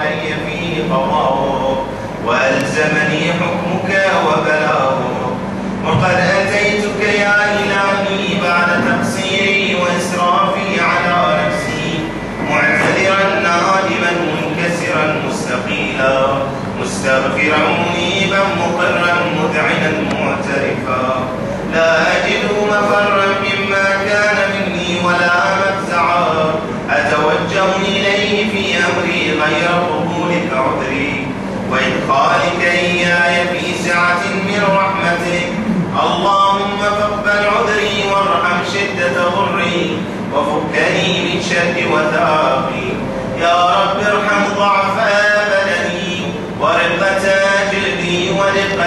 علي فيه قضاؤه وألزمني حكمك وبلاؤه. وقد أتيتك يا إلهي بعد تقصيري وإسرافي على نفسي معتذرا نادما منكسرا مستقيلا مستغفرا منيبا مقرا مذعنا معترفا. لا أجد مفرا مما كان مني ولا مفزعا أتوجه إليه في أمري غير قبول عذري وإدخال كياي في سعة من رحمتك اللهم فاقبل عذري وارحم شدة ضري وفكني من شد وثاقي. يا رب ارحم ضعفاء بدني ورقة جلدي ورقة